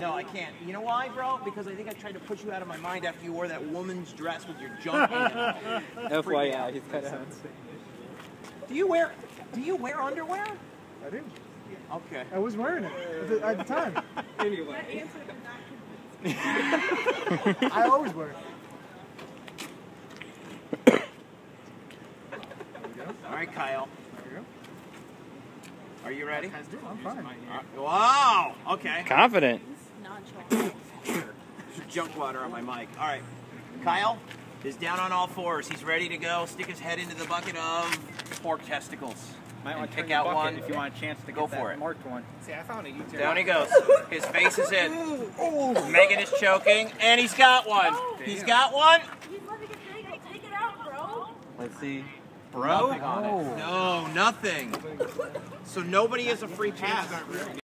No, I can't. You know why, bro? Because I think I tried to push you out of my mind after you wore that woman's dress with your junk in it. FYI, he's kind of. Do you wear Do you wear underwear? I do. Okay. I was wearing it at the, at the time. Anyway. I always wear it. All right, Kyle. There you Are you ready? I'm fine. Uh, wow. Okay. Confident. Junk water on my mic. All right. Kyle is down on all fours. He's ready to go. Stick his head into the bucket of pork testicles. Might want to pick out one if you want a chance to Go get for that it. marked one. See, I found a YouTube. Down he goes. His face is in. Megan is choking, and he's got one. Oh, he's got one. He's letting it take take it out, bro. Let's see. Bro? Oh. No, nothing. So nobody is a free pass.